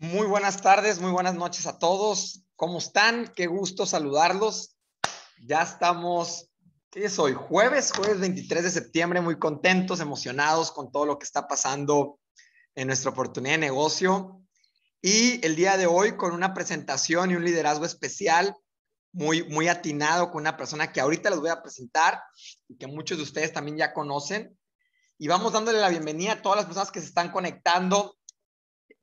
Muy buenas tardes, muy buenas noches a todos. ¿Cómo están? Qué gusto saludarlos. Ya estamos, ¿qué es hoy? Jueves, jueves 23 de septiembre, muy contentos, emocionados con todo lo que está pasando en nuestra oportunidad de negocio. Y el día de hoy con una presentación y un liderazgo especial, muy, muy atinado con una persona que ahorita les voy a presentar y que muchos de ustedes también ya conocen. Y vamos dándole la bienvenida a todas las personas que se están conectando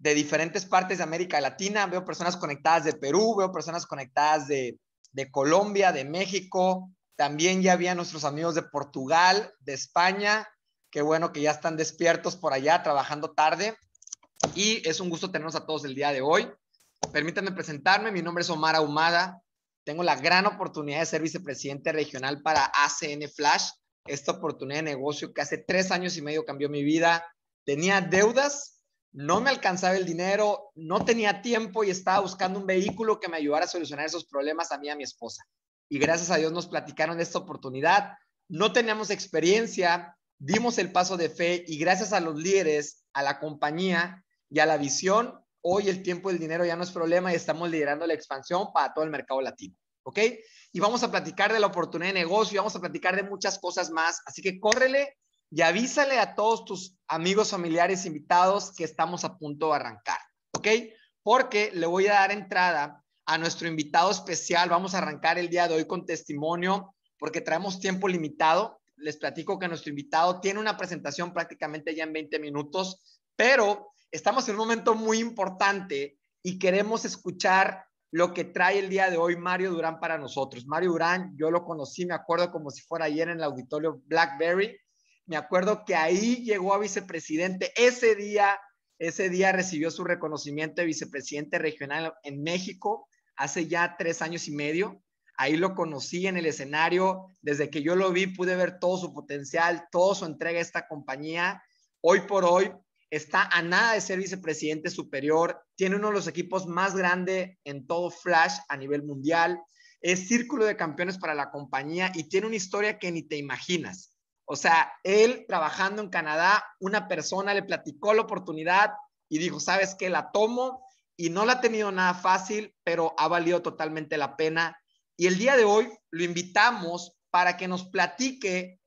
de diferentes partes de América Latina. Veo personas conectadas de Perú, veo personas conectadas de, de Colombia, de México. También ya había nuestros amigos de Portugal, de España. Qué bueno que ya están despiertos por allá, trabajando tarde. Y es un gusto tenernos a todos el día de hoy. Permítanme presentarme. Mi nombre es Omar Ahumada. Tengo la gran oportunidad de ser vicepresidente regional para ACN Flash, esta oportunidad de negocio que hace tres años y medio cambió mi vida. Tenía deudas no me alcanzaba el dinero, no tenía tiempo y estaba buscando un vehículo que me ayudara a solucionar esos problemas a mí y a mi esposa. Y gracias a Dios nos platicaron esta oportunidad. No teníamos experiencia, dimos el paso de fe y gracias a los líderes, a la compañía y a la visión, hoy el tiempo y el dinero ya no es problema y estamos liderando la expansión para todo el mercado latino. ¿Ok? Y vamos a platicar de la oportunidad de negocio, vamos a platicar de muchas cosas más. Así que córrele y avísale a todos tus amigos, familiares, invitados que estamos a punto de arrancar, ¿ok? Porque le voy a dar entrada a nuestro invitado especial. Vamos a arrancar el día de hoy con testimonio porque traemos tiempo limitado. Les platico que nuestro invitado tiene una presentación prácticamente ya en 20 minutos, pero estamos en un momento muy importante y queremos escuchar lo que trae el día de hoy Mario Durán para nosotros. Mario Durán, yo lo conocí, me acuerdo como si fuera ayer en el auditorio Blackberry me acuerdo que ahí llegó a vicepresidente. Ese día, ese día recibió su reconocimiento de vicepresidente regional en México hace ya tres años y medio. Ahí lo conocí en el escenario. Desde que yo lo vi, pude ver todo su potencial, todo su entrega a esta compañía. Hoy por hoy está a nada de ser vicepresidente superior. Tiene uno de los equipos más grandes en todo Flash a nivel mundial. Es círculo de campeones para la compañía y tiene una historia que ni te imaginas. O sea, él trabajando en Canadá, una persona le platicó la oportunidad y dijo, ¿sabes qué? La tomo y no la ha tenido nada fácil, pero ha valido totalmente la pena. Y el día de hoy lo invitamos para que nos platique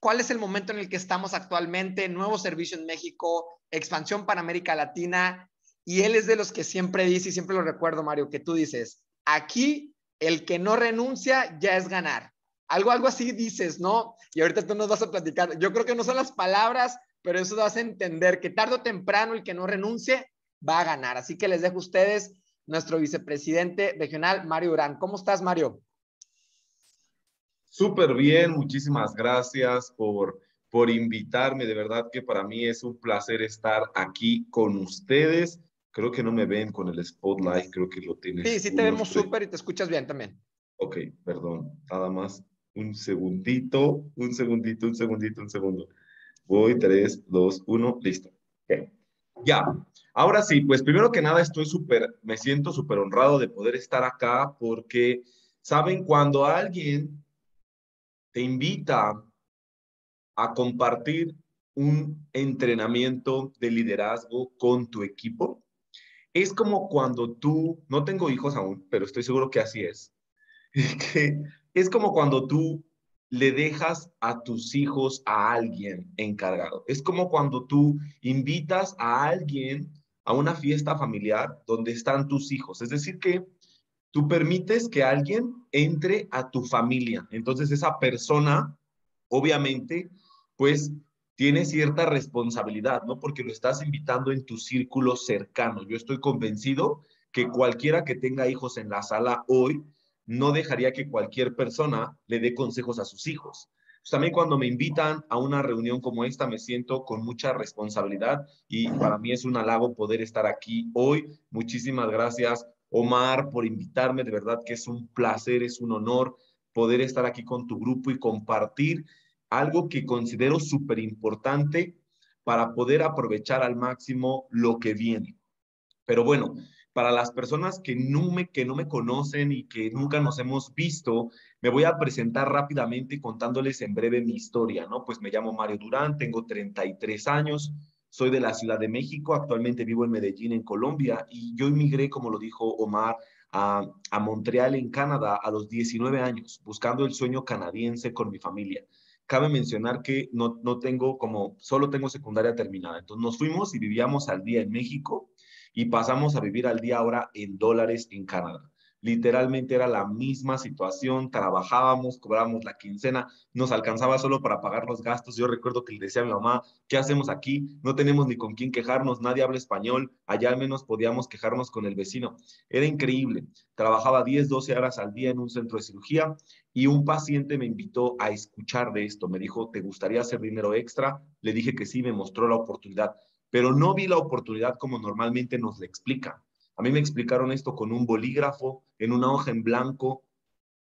cuál es el momento en el que estamos actualmente, nuevo servicio en México, expansión para América Latina. Y él es de los que siempre dice, y siempre lo recuerdo, Mario, que tú dices, aquí el que no renuncia ya es ganar. Algo, algo así dices, ¿no? Y ahorita tú nos vas a platicar. Yo creo que no son las palabras, pero eso vas a entender que tarde o temprano el que no renuncie va a ganar. Así que les dejo a ustedes nuestro vicepresidente regional, Mario Urán. ¿Cómo estás, Mario? Súper bien, muchísimas gracias por, por invitarme. De verdad que para mí es un placer estar aquí con ustedes. Creo que no me ven con el spotlight, creo que lo tienes. Sí, sí te vemos súper y te escuchas bien también. Ok, perdón, nada más un segundito, un segundito, un segundito, un segundo. Voy, tres, dos, uno, listo. Ya, ahora sí, pues primero que nada estoy súper, me siento súper honrado de poder estar acá porque, ¿saben? Cuando alguien te invita a compartir un entrenamiento de liderazgo con tu equipo, es como cuando tú, no tengo hijos aún, pero estoy seguro que así es, que es como cuando tú le dejas a tus hijos a alguien encargado. Es como cuando tú invitas a alguien a una fiesta familiar donde están tus hijos. Es decir, que tú permites que alguien entre a tu familia. Entonces esa persona, obviamente, pues tiene cierta responsabilidad, ¿no? Porque lo estás invitando en tu círculo cercano. Yo estoy convencido que cualquiera que tenga hijos en la sala hoy no dejaría que cualquier persona le dé consejos a sus hijos. Pues, también cuando me invitan a una reunión como esta me siento con mucha responsabilidad y para mí es un halago poder estar aquí hoy. Muchísimas gracias Omar por invitarme, de verdad que es un placer, es un honor poder estar aquí con tu grupo y compartir algo que considero súper importante para poder aprovechar al máximo lo que viene. Pero bueno, para las personas que no, me, que no me conocen y que nunca nos hemos visto, me voy a presentar rápidamente contándoles en breve mi historia, ¿no? Pues me llamo Mario Durán, tengo 33 años, soy de la Ciudad de México, actualmente vivo en Medellín, en Colombia, y yo emigré, como lo dijo Omar, a, a, Montreal, en Canadá, a los 19 años, buscando el sueño canadiense con mi familia. Cabe mencionar que no, no tengo como, solo tengo secundaria terminada. Entonces nos fuimos y vivíamos al día en México y pasamos a vivir al día ahora en dólares en Canadá. Literalmente era la misma situación, trabajábamos, cobrábamos la quincena, nos alcanzaba solo para pagar los gastos. Yo recuerdo que le decía a mi mamá, ¿qué hacemos aquí? No tenemos ni con quién quejarnos, nadie habla español, allá al menos podíamos quejarnos con el vecino. Era increíble. Trabajaba 10, 12 horas al día en un centro de cirugía y un paciente me invitó a escuchar de esto. Me dijo, ¿te gustaría hacer dinero extra? Le dije que sí, me mostró la oportunidad, pero no vi la oportunidad como normalmente nos la explica a mí me explicaron esto con un bolígrafo, en una hoja en blanco,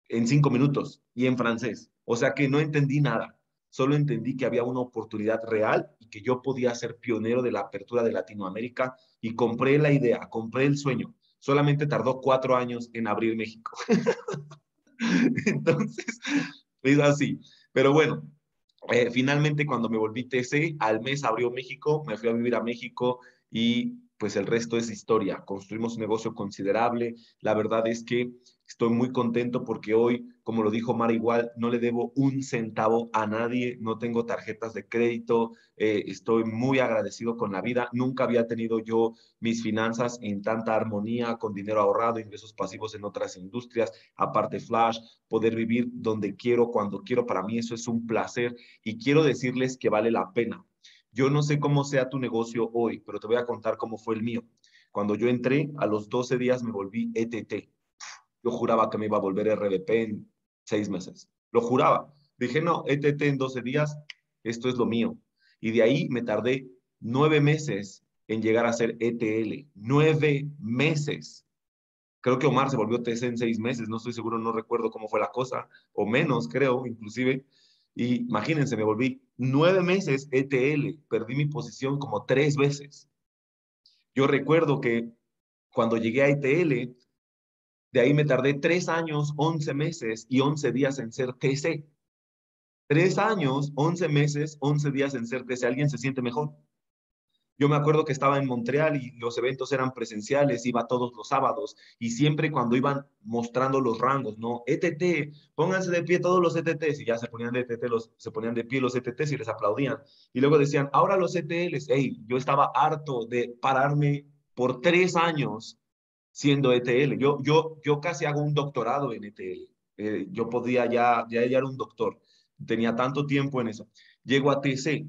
en cinco minutos y en francés. O sea que no entendí nada. Solo entendí que había una oportunidad real y que yo podía ser pionero de la apertura de Latinoamérica y compré la idea, compré el sueño. Solamente tardó cuatro años en abrir México. Entonces, es así. Pero bueno, eh, finalmente cuando me volví TC, al mes abrió México, me fui a vivir a México y pues el resto es historia. Construimos un negocio considerable. La verdad es que estoy muy contento porque hoy, como lo dijo Mara igual, no le debo un centavo a nadie, no tengo tarjetas de crédito, eh, estoy muy agradecido con la vida. Nunca había tenido yo mis finanzas en tanta armonía, con dinero ahorrado, ingresos pasivos en otras industrias, aparte Flash, poder vivir donde quiero, cuando quiero. Para mí eso es un placer y quiero decirles que vale la pena yo no sé cómo sea tu negocio hoy, pero te voy a contar cómo fue el mío. Cuando yo entré, a los 12 días me volví ETT. Yo juraba que me iba a volver RDP en seis meses. Lo juraba. Dije, no, ETT en 12 días, esto es lo mío. Y de ahí me tardé nueve meses en llegar a ser ETL. Nueve meses. Creo que Omar se volvió TC en seis meses, no estoy seguro, no recuerdo cómo fue la cosa, o menos, creo, inclusive. Y imagínense, me volví nueve meses ETL, perdí mi posición como tres veces. Yo recuerdo que cuando llegué a ETL, de ahí me tardé tres años, once meses y once días en ser TC. Tres años, once meses, once días en ser TC. ¿Alguien se siente mejor? Yo me acuerdo que estaba en Montreal y los eventos eran presenciales, iba todos los sábados y siempre cuando iban mostrando los rangos, ¿no? ETT, pónganse de pie todos los ETTs y ya se ponían de ETT, los, se ponían de pie los ETTs y les aplaudían. Y luego decían, ahora los ETLs, hey, yo estaba harto de pararme por tres años siendo ETL. Yo, yo, yo casi hago un doctorado en ETL. Eh, yo podía ya, ya, ya era un doctor. Tenía tanto tiempo en eso. Llego a TC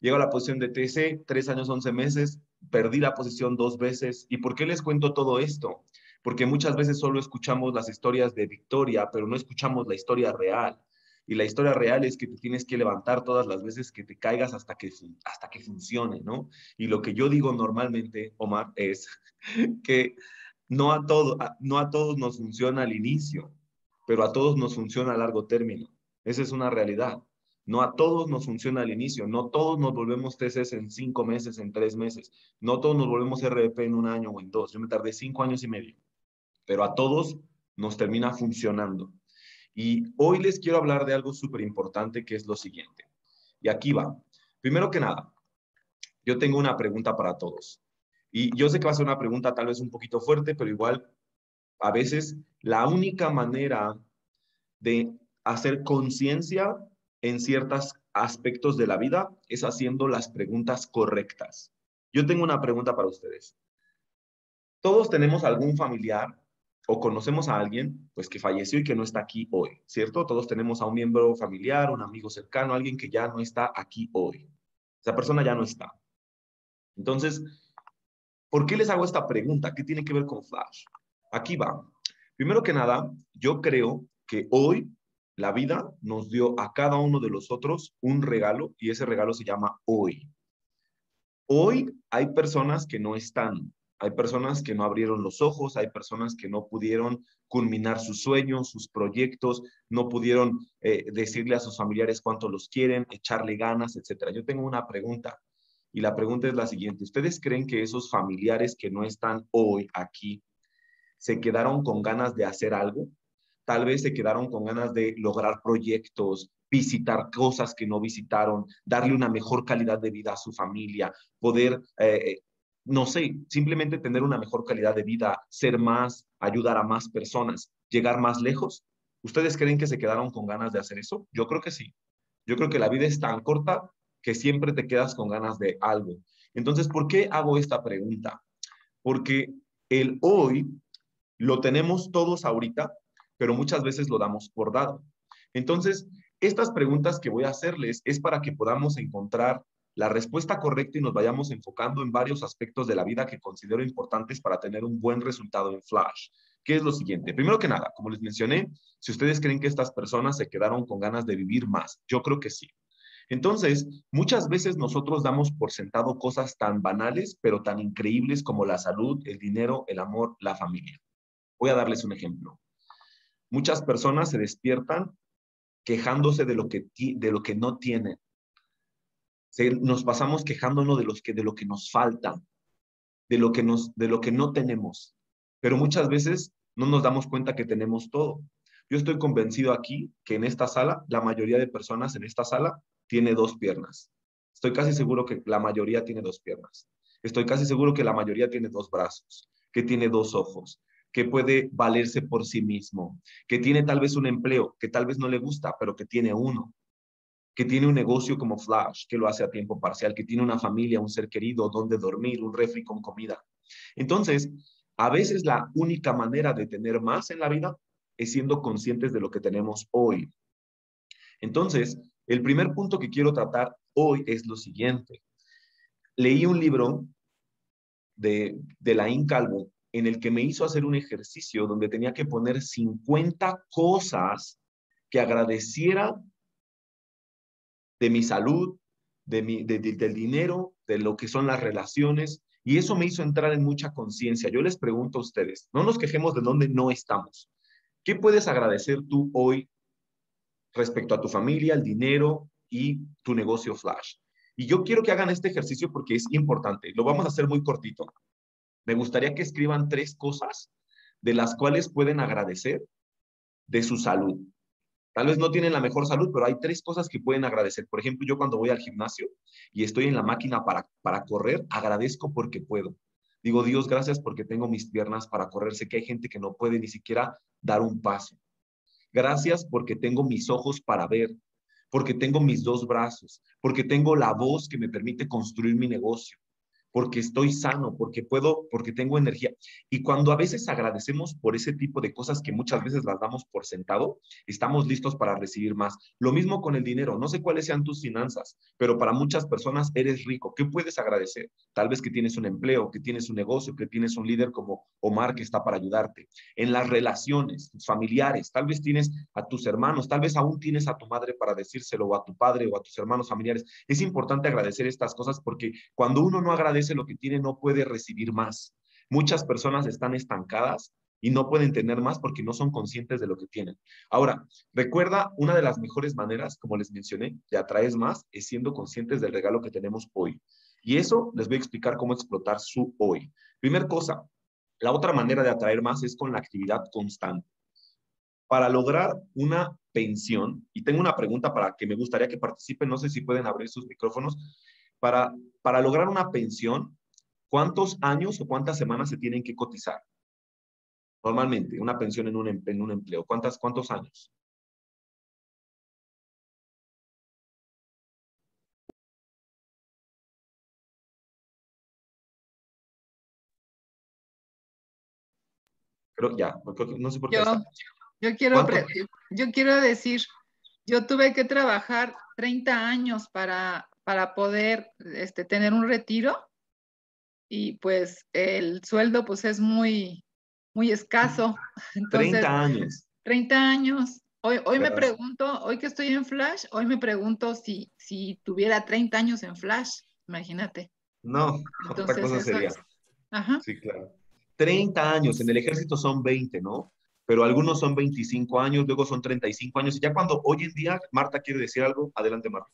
Llego a la posición de TC, tres años, once meses, perdí la posición dos veces. ¿Y por qué les cuento todo esto? Porque muchas veces solo escuchamos las historias de victoria, pero no escuchamos la historia real. Y la historia real es que te tienes que levantar todas las veces que te caigas hasta que, hasta que funcione, ¿no? Y lo que yo digo normalmente, Omar, es que no a, todo, no a todos nos funciona al inicio, pero a todos nos funciona a largo término. Esa es una realidad. No a todos nos funciona al inicio, no todos nos volvemos TCs en cinco meses, en tres meses, no todos nos volvemos RDP en un año o en dos. Yo me tardé cinco años y medio, pero a todos nos termina funcionando. Y hoy les quiero hablar de algo súper importante que es lo siguiente. Y aquí va. Primero que nada, yo tengo una pregunta para todos. Y yo sé que va a ser una pregunta tal vez un poquito fuerte, pero igual a veces la única manera de hacer conciencia en ciertos aspectos de la vida es haciendo las preguntas correctas. Yo tengo una pregunta para ustedes. Todos tenemos algún familiar o conocemos a alguien pues que falleció y que no está aquí hoy, ¿cierto? Todos tenemos a un miembro familiar, un amigo cercano, alguien que ya no está aquí hoy. Esa persona ya no está. Entonces, ¿por qué les hago esta pregunta? ¿Qué tiene que ver con Flash? Aquí va. Primero que nada, yo creo que hoy la vida nos dio a cada uno de los otros un regalo y ese regalo se llama hoy. Hoy hay personas que no están, hay personas que no abrieron los ojos, hay personas que no pudieron culminar sus sueños, sus proyectos, no pudieron eh, decirle a sus familiares cuánto los quieren, echarle ganas, etc. Yo tengo una pregunta y la pregunta es la siguiente. ¿Ustedes creen que esos familiares que no están hoy aquí se quedaron con ganas de hacer algo? tal vez se quedaron con ganas de lograr proyectos, visitar cosas que no visitaron, darle una mejor calidad de vida a su familia, poder, eh, no sé, simplemente tener una mejor calidad de vida, ser más, ayudar a más personas, llegar más lejos. ¿Ustedes creen que se quedaron con ganas de hacer eso? Yo creo que sí. Yo creo que la vida es tan corta que siempre te quedas con ganas de algo. Entonces, ¿por qué hago esta pregunta? Porque el hoy lo tenemos todos ahorita, pero muchas veces lo damos por dado. Entonces, estas preguntas que voy a hacerles es para que podamos encontrar la respuesta correcta y nos vayamos enfocando en varios aspectos de la vida que considero importantes para tener un buen resultado en Flash. ¿Qué es lo siguiente? Primero que nada, como les mencioné, si ustedes creen que estas personas se quedaron con ganas de vivir más, yo creo que sí. Entonces, muchas veces nosotros damos por sentado cosas tan banales, pero tan increíbles como la salud, el dinero, el amor, la familia. Voy a darles un ejemplo. Muchas personas se despiertan quejándose de lo que, de lo que no tienen. nos pasamos quejándonos de, los que, de lo que nos falta, de lo que, nos, de lo que no tenemos. Pero muchas veces no nos damos cuenta que tenemos todo. Yo estoy convencido aquí que en esta sala, la mayoría de personas en esta sala tiene dos piernas. Estoy casi seguro que la mayoría tiene dos piernas. Estoy casi seguro que la mayoría tiene dos brazos, que tiene dos ojos, que puede valerse por sí mismo, que tiene tal vez un empleo que tal vez no le gusta, pero que tiene uno, que tiene un negocio como Flash, que lo hace a tiempo parcial, que tiene una familia, un ser querido, donde dormir, un refri con comida. Entonces, a veces la única manera de tener más en la vida es siendo conscientes de lo que tenemos hoy. Entonces, el primer punto que quiero tratar hoy es lo siguiente. Leí un libro de, de la Calvo en el que me hizo hacer un ejercicio donde tenía que poner 50 cosas que agradeciera de mi salud, de mi, del dinero, de lo que son las relaciones, y eso me hizo entrar en mucha conciencia. Yo les pregunto a ustedes, no nos quejemos de dónde no estamos. ¿Qué puedes agradecer tú hoy respecto a tu familia, el dinero y tu negocio Flash? Y yo quiero que hagan este ejercicio porque es importante. Lo vamos a hacer muy cortito me gustaría que escriban tres cosas de las cuales pueden agradecer de su salud. Tal vez no tienen la mejor salud, pero hay tres cosas que pueden agradecer. Por ejemplo, yo cuando voy al gimnasio y estoy en la máquina para, para correr, agradezco porque puedo. Digo, Dios, gracias porque tengo mis piernas para correr. Sé que hay gente que no puede ni siquiera dar un paso. Gracias porque tengo mis ojos para ver, porque tengo mis dos brazos, porque tengo la voz que me permite construir mi negocio, porque estoy sano, porque puedo, porque tengo energía. Y cuando a veces agradecemos por ese tipo de cosas que muchas veces las damos por sentado, estamos listos para recibir más. Lo mismo con el dinero. No sé cuáles sean tus finanzas, pero para muchas personas eres rico. ¿Qué puedes agradecer? Tal vez que tienes un empleo, que tienes un negocio, que tienes un líder como Omar que está para ayudarte. En las relaciones familiares, tal vez tienes a tus hermanos, tal vez aún tienes a tu madre para decírselo o a tu padre o a tus hermanos familiares. Es importante agradecer estas cosas porque cuando uno no agradece, lo que tiene no puede recibir más. Muchas personas están estancadas y no pueden tener más porque no son conscientes de lo que tienen. Ahora, recuerda, una de las mejores maneras, como les mencioné, de atraer más es siendo conscientes del regalo que tenemos hoy. Y eso les voy a explicar cómo explotar su hoy. Primer cosa, la otra manera de atraer más es con la actividad constante. Para lograr una pensión, y tengo una pregunta para que me gustaría que participen, no sé si pueden abrir sus micrófonos, para, para lograr una pensión, ¿cuántos años o cuántas semanas se tienen que cotizar? Normalmente, una pensión en un, en un empleo, ¿cuántas, ¿cuántos años? Pero ya, no sé por qué. Yo, yo quiero, yo quiero decir, yo tuve que trabajar 30 años para para poder este, tener un retiro y pues el sueldo pues es muy, muy escaso. Entonces, 30 años. 30 años. Hoy, hoy me pregunto, hoy que estoy en Flash, hoy me pregunto si, si tuviera 30 años en Flash, imagínate. No, otra cosa sería. Ajá. Sí, claro. 30 años, en el ejército son 20, ¿no? Pero algunos son 25 años, luego son 35 años. Y ya cuando hoy en día, Marta quiere decir algo, adelante, Marta.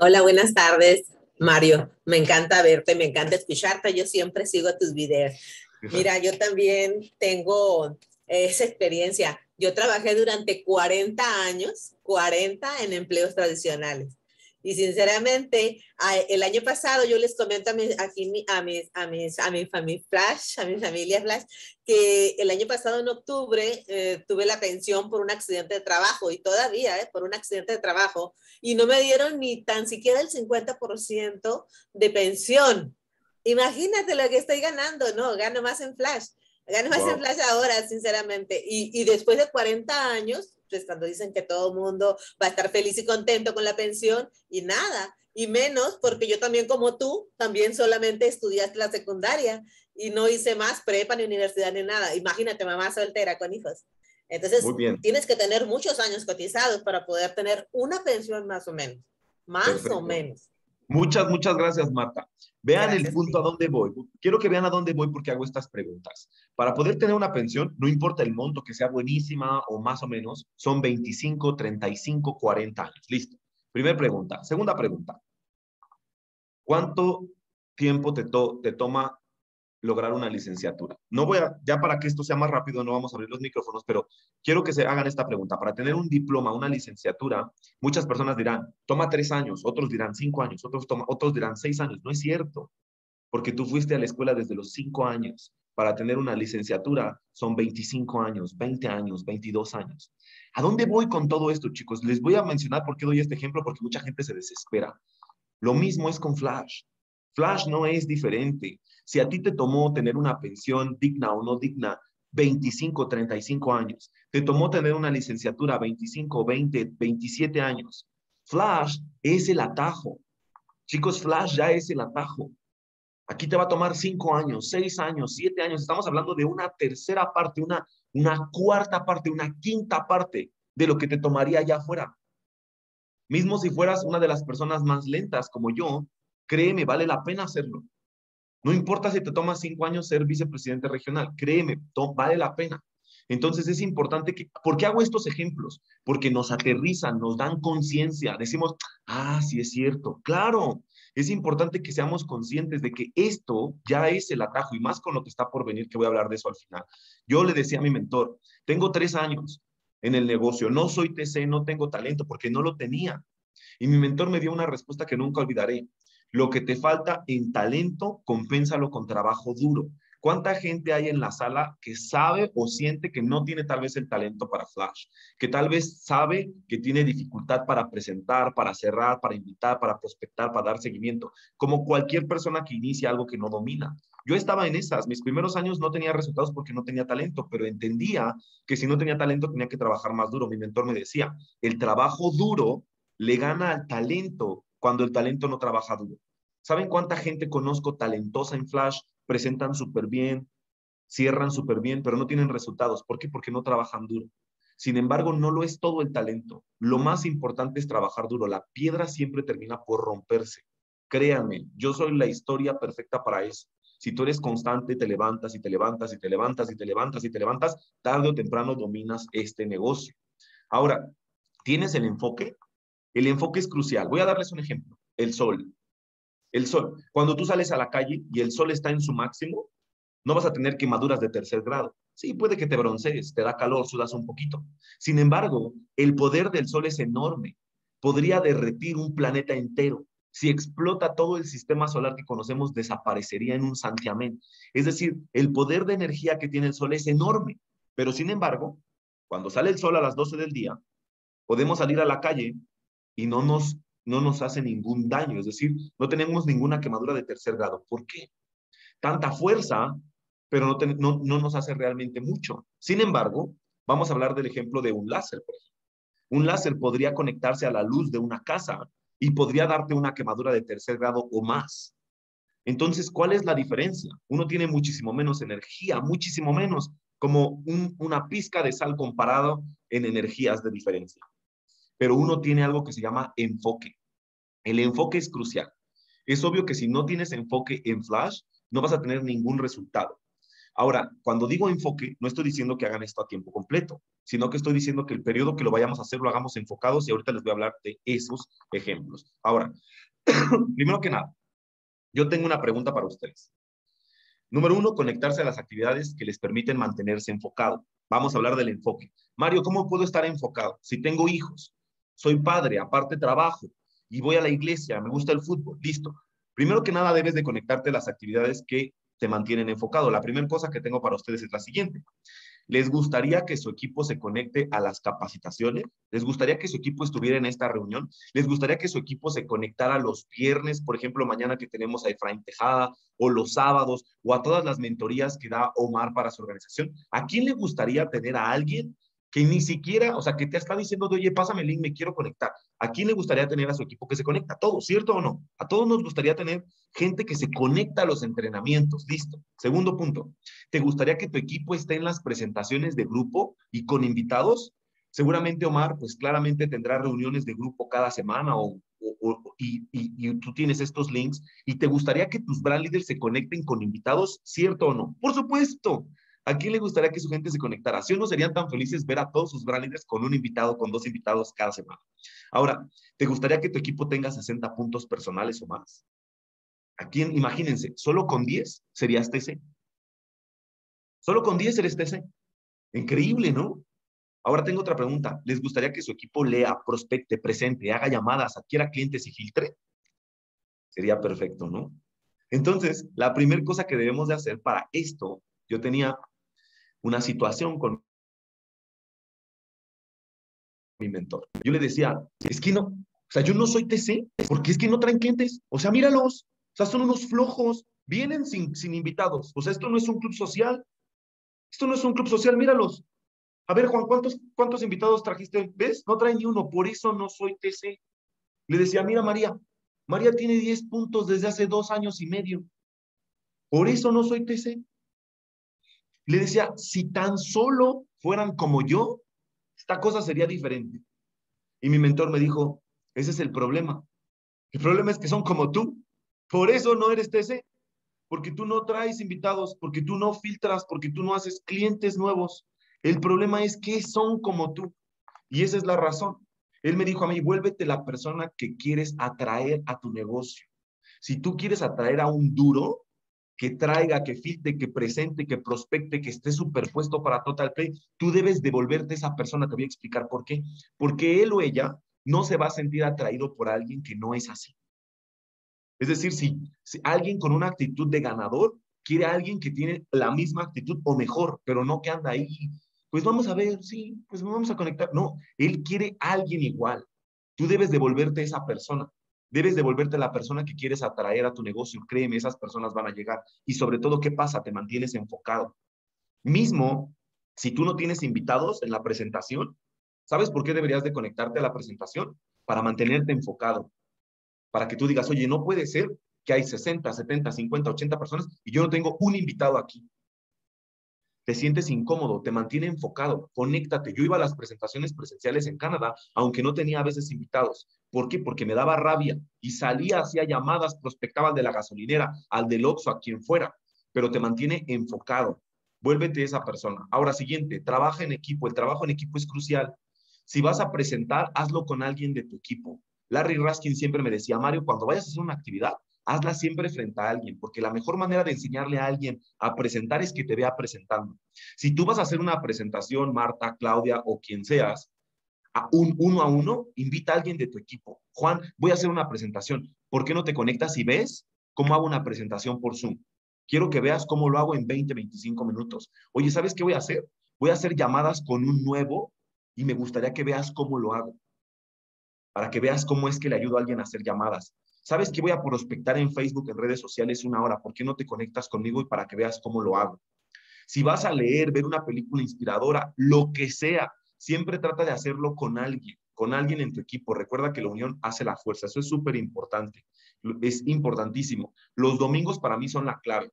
Hola, buenas tardes, Mario. Me encanta verte, me encanta escucharte. Yo siempre sigo tus videos. Mira, yo también tengo esa experiencia. Yo trabajé durante 40 años, 40 en empleos tradicionales. Y sinceramente, el año pasado yo les comento a, aquí, a, mis, a, mis, a mi familia Flash, a mi familia Flash, que el año pasado en octubre eh, tuve la pensión por un accidente de trabajo y todavía eh, por un accidente de trabajo y no me dieron ni tan siquiera el 50% de pensión. Imagínate lo que estoy ganando, ¿no? Gano más en Flash. Gano más en Flash ahora, sinceramente. Y, y después de 40 años, pues cuando dicen que todo el mundo va a estar feliz y contento con la pensión y nada, y menos porque yo también como tú, también solamente estudiaste la secundaria y no hice más prepa ni universidad ni nada. Imagínate, mamá soltera con hijos. Entonces, tienes que tener muchos años cotizados para poder tener una pensión más o menos, más o menos. Muchas, muchas gracias, Marta. Vean el punto a dónde voy. Quiero que vean a dónde voy porque hago estas preguntas. Para poder tener una pensión, no importa el monto, que sea buenísima o más o menos, son 25, 35, 40 años. Listo. Primera pregunta. Segunda pregunta. ¿Cuánto tiempo te, toma lograr una licenciatura. No voy a, ya para que esto sea más rápido, no vamos a abrir los micrófonos, pero quiero que se hagan esta pregunta. Para tener un diploma, una licenciatura, muchas personas dirán, toma tres años, otros dirán cinco años, otros, toma, otros dirán seis años. No es cierto, porque tú fuiste a la escuela desde los cinco años. Para tener una licenciatura son 25 años, 20 años, 22 años. ¿A dónde voy con todo esto, chicos? Les voy a mencionar por qué doy este ejemplo, porque mucha gente se desespera. Lo mismo es con Flash. Flash no es diferente. Si a ti te tomó tener una pensión digna o no digna 25, 35 años, te tomó tener una licenciatura 25, 20, 27 años, Flash es el atajo. Chicos, Flash ya es el atajo. Aquí te va a tomar 5 años, 6 años, 7 años. Estamos hablando de una tercera parte, una, una cuarta parte, una quinta parte de lo que te tomaría allá afuera. Mismo si fueras una de las personas más lentas como yo, créeme, vale la pena hacerlo. No importa si te toma cinco años ser vicepresidente regional, créeme, vale la pena. Entonces es importante que, ¿por qué hago estos ejemplos? Porque nos aterrizan, nos dan conciencia, decimos, ah, sí es cierto, claro, es importante que seamos conscientes de que esto ya es el atajo y más con lo que está por venir, que voy a hablar de eso al final. Yo le decía a mi mentor, tengo tres años en el negocio, no soy TC, no tengo talento porque no lo tenía. Y mi mentor me dio una respuesta que nunca olvidaré. Lo que te falta en talento, compénsalo con trabajo duro. ¿Cuánta gente hay en la sala que sabe o siente que no tiene tal vez el talento para Flash? Que tal vez sabe que tiene dificultad para presentar, para cerrar, para invitar, para prospectar, para dar seguimiento, como cualquier persona que inicia algo que no domina. Yo estaba en esas, mis primeros años no tenía resultados porque no tenía talento, pero entendía que si no tenía talento tenía que trabajar más duro. Mi mentor me decía, el trabajo duro le gana al talento cuando el talento no trabaja duro. ¿Saben cuánta gente conozco talentosa en Flash? Presentan súper bien, cierran súper bien, pero no tienen resultados. ¿Por qué? Porque no trabajan duro. Sin embargo, no lo es todo el talento. Lo más importante es trabajar duro. La piedra siempre termina por romperse. Créanme, yo soy la historia perfecta para eso. Si tú eres constante, te levantas y te levantas y te levantas y te levantas y te levantas, tarde o temprano dominas este negocio. Ahora, ¿tienes el enfoque? El enfoque es crucial. Voy a darles un ejemplo. El sol. El sol. Cuando tú sales a la calle y el sol está en su máximo, no vas a tener quemaduras de tercer grado. Sí, puede que te broncees, te da calor, sudas un poquito. Sin embargo, el poder del sol es enorme. Podría derretir un planeta entero. Si explota todo el sistema solar que conocemos, desaparecería en un santiamén. Es decir, el poder de energía que tiene el sol es enorme. Pero sin embargo, cuando sale el sol a las 12 del día, podemos salir a la calle y no nos, no nos hace ningún daño, es decir, no tenemos ninguna quemadura de tercer grado. ¿Por qué? Tanta fuerza, pero no, no, no nos hace realmente mucho. Sin embargo, vamos a hablar del ejemplo de un láser, por ejemplo. Un láser podría conectarse a la luz de una casa y podría darte una quemadura de tercer grado o más. Entonces, ¿cuál es la diferencia? Uno tiene muchísimo menos energía, muchísimo menos, como una pizca de sal comparado en energías de diferencia pero uno tiene algo que se llama enfoque. El enfoque es crucial. Es obvio que si no tienes enfoque en Flash, no vas a tener ningún resultado. Ahora, cuando digo enfoque, no estoy diciendo que hagan esto a tiempo completo, sino que estoy diciendo que el periodo que lo vayamos a hacer lo hagamos enfocados y ahorita les voy a hablar de esos ejemplos. Ahora, primero que nada, yo tengo una pregunta para ustedes. Número uno, conectarse a las actividades que les permiten mantenerse enfocado. Vamos a hablar del enfoque. Mario, ¿cómo puedo estar enfocado? Si tengo hijos, soy padre, aparte trabajo y voy a la iglesia, me gusta el fútbol, listo. Primero que nada, debes de conectarte a las actividades que te mantienen enfocado. La primera cosa que tengo para ustedes es la siguiente. ¿Les gustaría que su equipo se conecte a las capacitaciones? ¿Les gustaría que su equipo estuviera en esta reunión? ¿Les gustaría que su equipo se conectara los viernes, por ejemplo, mañana que tenemos a Efraín Tejada, o los sábados, o a todas las mentorías que da Omar para su organización? ¿A quién le gustaría tener a alguien que ni siquiera, o sea, que te está diciendo, oye, pásame el link, me quiero conectar. ¿A quién le gustaría tener a su equipo que se conecta? A todos, ¿cierto o no? A todos nos gustaría tener gente que se conecta a los entrenamientos. Listo. Segundo punto, ¿te gustaría que tu equipo esté en las presentaciones de grupo y con invitados? Seguramente Omar, pues claramente tendrá reuniones de grupo cada semana o, y, y, tú tienes estos links y te gustaría que tus brand leaders se conecten con invitados, ¿cierto o no? Por supuesto. ¿A quién le gustaría que su gente se conectara? Si o no serían tan felices ver a todos sus brand con un invitado, con dos invitados cada semana. Ahora, ¿te gustaría que tu equipo tenga 60 puntos personales o más? ¿A quién? Imagínense, solo con 10 serías TC. Solo con 10 eres TC. Increíble, ¿no? Ahora tengo otra pregunta. ¿Les gustaría que su equipo lea, prospecte, presente, haga llamadas, adquiera clientes y filtre? Sería perfecto, ¿no? Entonces, la primera cosa que debemos de hacer para esto, yo tenía una situación con mi mentor. Yo le decía, es que no, o sea, yo no soy TC, porque es que no traen clientes. O sea, míralos, o sea, son unos flojos, vienen sin, sin invitados. O sea, esto no es un club social. Esto no es un club social, míralos. A ver, Juan, ¿cuántos, cuántos invitados trajiste? ¿Ves? No traen ni uno, por eso no soy TC. Le decía, mira, María, María tiene 10 puntos desde hace dos años y medio. Por eso no soy TC. Le decía, si tan solo fueran como yo, esta cosa sería diferente. Y mi mentor me dijo, ese es el problema. El problema es que son como tú. Por eso no eres TC. Porque tú no traes invitados, porque tú no filtras, porque tú no haces clientes nuevos. El problema es que son como tú. Y esa es la razón. Él me dijo a mí, vuélvete la persona que quieres atraer a tu negocio. Si tú quieres atraer a un duro, que traiga, que filtre, que presente, que prospecte, que esté superpuesto para Total Play, tú debes devolverte esa persona. Te voy a explicar por qué. Porque él o ella no se va a sentir atraído por alguien que no es así. Es decir, si, alguien con una actitud de ganador quiere a alguien que tiene la misma actitud o mejor, pero no que anda ahí, pues vamos a ver, sí, pues vamos a conectar. No, él quiere a alguien igual. Tú debes devolverte esa persona. Debes devolverte a la persona que quieres atraer a tu negocio. Créeme, esas personas van a llegar. Y sobre todo, ¿qué pasa? Te mantienes enfocado. Mismo, si tú no tienes invitados en la presentación, ¿sabes por qué deberías de conectarte a la presentación? Para mantenerte enfocado. Para que tú digas, oye, no puede ser que hay 60, 70, 50, 80 personas y yo no tengo un invitado aquí te sientes incómodo, te mantiene enfocado, conéctate. Yo iba a las presentaciones presenciales en Canadá, aunque no tenía a veces invitados. ¿Por qué? Porque me daba rabia y salía, hacía llamadas, prospectaba al de la gasolinera, al del Oxxo, a quien fuera, pero te mantiene enfocado. Vuélvete esa persona. Ahora, siguiente, trabaja en equipo. El trabajo en equipo es crucial. Si vas a presentar, hazlo con alguien de tu equipo. Larry Raskin siempre me decía, Mario, cuando vayas a hacer una actividad, hazla siempre frente a alguien, porque la mejor manera de enseñarle a alguien a presentar es que te vea presentando. Si tú vas a hacer una presentación, Marta, Claudia o quien seas, a un uno a uno, invita a alguien de tu equipo. Juan, voy a hacer una presentación. ¿Por qué no te conectas y ves cómo hago una presentación por Zoom? Quiero que veas cómo lo hago en 20, 25 minutos. Oye, ¿sabes qué voy a hacer? Voy a hacer llamadas con un nuevo y me gustaría que veas cómo lo hago. Para que veas cómo es que le ayudo a alguien a hacer llamadas. ¿Sabes que voy a prospectar en Facebook, en redes sociales una hora? ¿Por qué no te conectas conmigo y para que veas cómo lo hago? Si vas a leer, ver una película inspiradora, lo que sea, siempre trata de hacerlo con alguien, con alguien en tu equipo. Recuerda que la unión hace la fuerza. Eso es súper importante. Es importantísimo. Los domingos para mí son la clave.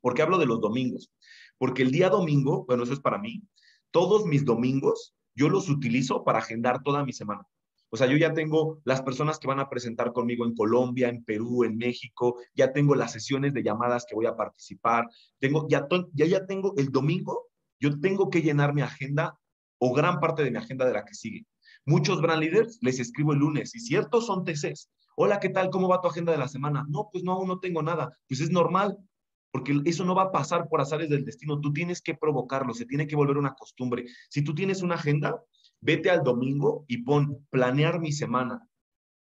¿Por qué hablo de los domingos? Porque el día domingo, bueno, eso es para mí, todos mis domingos yo los utilizo para agendar toda mi semana. O sea, yo ya tengo las personas que van a presentar conmigo en Colombia, en Perú, en México, ya tengo las sesiones de llamadas que voy a participar, tengo, ya, ya, ya tengo el domingo, yo tengo que llenar mi agenda o gran parte de mi agenda de la que sigue. Muchos brand leaders les escribo el lunes y ciertos son TCs. Hola, ¿qué tal? ¿Cómo va tu agenda de la semana? No, pues no, aún no tengo nada. Pues es normal, porque eso no va a pasar por azares del destino, tú tienes que provocarlo, se tiene que volver una costumbre. Si tú tienes una agenda, vete al domingo y pon planear mi semana.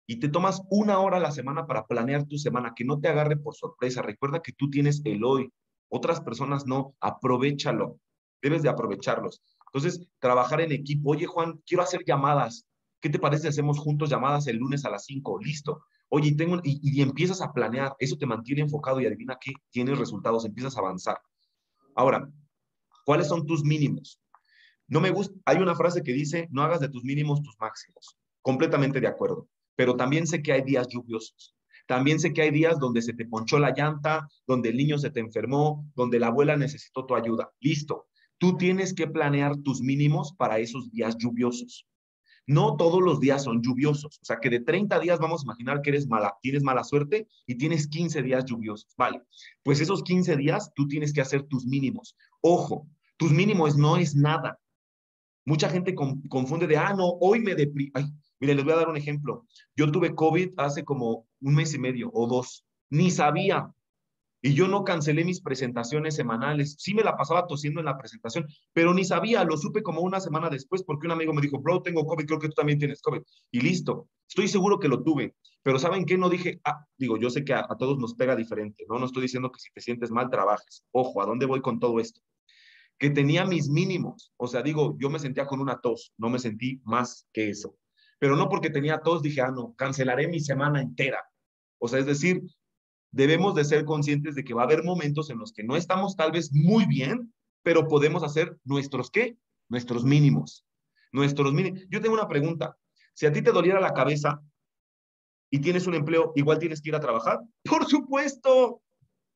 Y te tomas una hora a la semana para planear tu semana, que no te agarre por sorpresa. Recuerda que tú tienes el hoy, otras personas no, aprovechalo, debes de aprovecharlos. Entonces, trabajar en equipo. Oye, Juan, quiero hacer llamadas. ¿Qué te parece hacemos juntos llamadas el lunes a las 5? Listo. Oye, tengo, y, y, empiezas a planear. Eso te mantiene enfocado y adivina qué, tienes resultados, empiezas a avanzar. Ahora, ¿cuáles son tus mínimos? No me gusta, hay una frase que dice, no hagas de tus mínimos tus máximos. Completamente de acuerdo. Pero también sé que hay días lluviosos. También sé que hay días donde se te ponchó la llanta, donde el niño se te enfermó, donde la abuela necesitó tu ayuda. Listo. Tú tienes que planear tus mínimos para esos días lluviosos. No todos los días son lluviosos. O sea, que de 30 días vamos a imaginar que eres mala, tienes mala suerte y tienes 15 días lluviosos. Vale. Pues esos 15 días tú tienes que hacer tus mínimos. Ojo, tus mínimos no es nada. Mucha gente confunde de, ah, no, hoy me depri... Ay, mire, les voy a dar un ejemplo. Yo tuve COVID hace como un mes y medio o dos. Ni sabía. Y yo no cancelé mis presentaciones semanales. Sí me la pasaba tosiendo en la presentación, pero ni sabía, lo supe como una semana después porque un amigo me dijo, bro, tengo COVID, creo que tú también tienes COVID. Y listo, estoy seguro que lo tuve. Pero ¿saben qué? No dije, ah, digo, yo sé que a, a todos nos pega diferente, ¿no? No estoy diciendo que si te sientes mal, trabajes. Ojo, ¿a dónde voy con todo esto? Que tenía mis mínimos. O sea, digo, yo me sentía con una tos, no me sentí más que eso. Pero no porque tenía tos, dije, ah, no, cancelaré mi semana entera. O sea, es decir, debemos de ser conscientes de que va a haber momentos en los que no estamos tal vez muy bien, pero podemos hacer nuestros qué? Nuestros mínimos. Nuestros mínimos. Yo tengo una pregunta. Si a ti te doliera la cabeza y tienes un empleo, igual tienes que ir a trabajar. Por supuesto.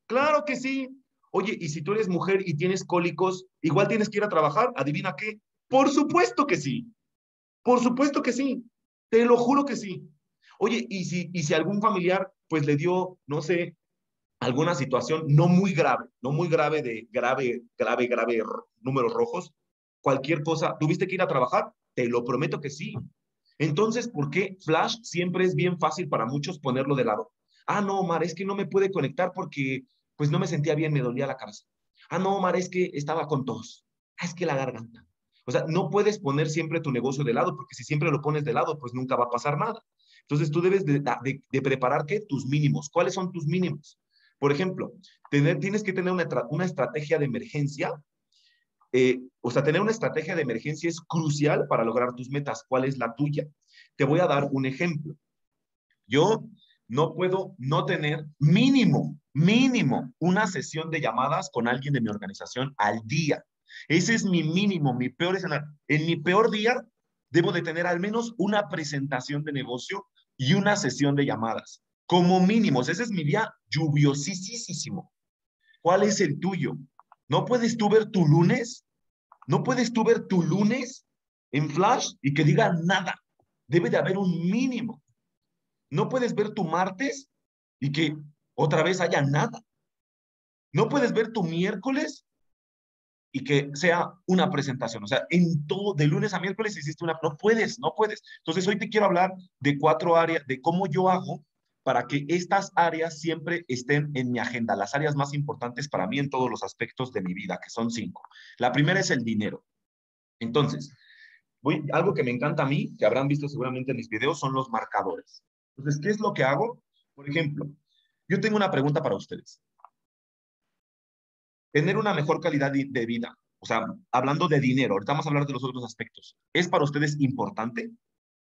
Claro que sí. Oye, y si tú eres mujer y tienes cólicos, igual tienes que ir a trabajar. Adivina qué. Por supuesto que sí. Por supuesto que sí. Te lo juro que sí. Oye, y si, y si algún familiar pues le dio, no sé, alguna situación no muy grave, no muy grave de grave, grave, grave números rojos, cualquier cosa, ¿tuviste que ir a trabajar? Te lo prometo que sí. Entonces, ¿por qué Flash siempre es bien fácil para muchos ponerlo de lado? Ah, no, Omar, es que no me puede conectar porque pues no me sentía bien, me dolía la cabeza. Ah, no, Omar, es que estaba con tos. Ah, es que la garganta. O sea, no puedes poner siempre tu negocio de lado, porque si siempre lo pones de lado, pues nunca va a pasar nada. Entonces tú debes de, de, preparar ¿qué? tus mínimos. ¿Cuáles son tus mínimos? Por ejemplo, tener, tienes que tener una, una estrategia de emergencia. Eh, o sea, tener una estrategia de emergencia es crucial para lograr tus metas. ¿Cuál es la tuya? Te voy a dar un ejemplo. Yo no puedo no tener mínimo, mínimo, una sesión de llamadas con alguien de mi organización al día. Ese es mi mínimo, mi peor escenario. En mi peor día, debo de tener al menos una presentación de negocio y una sesión de llamadas. Como mínimos, ese es mi día lluviosísimo. ¿Cuál es el tuyo? ¿No puedes tú ver tu lunes? ¿No puedes tú ver tu lunes en flash y que diga nada? Debe de haber un mínimo. ¿No puedes ver tu martes y que otra vez haya nada? ¿No puedes ver tu miércoles y que sea una presentación. O sea, en todo, de lunes a miércoles hiciste una, no puedes, no puedes. Entonces, hoy te quiero hablar de cuatro áreas, de cómo yo hago para que estas áreas siempre estén en mi agenda, las áreas más importantes para mí en todos los aspectos de mi vida, que son cinco. La primera es el dinero. Entonces, algo que me encanta a mí, que habrán visto seguramente en mis videos, son los marcadores. Entonces, ¿qué es lo que hago? Por ejemplo, yo tengo una pregunta para ustedes tener una mejor calidad de vida, o sea, hablando de dinero, ahorita vamos a hablar de los otros aspectos, ¿es para ustedes importante?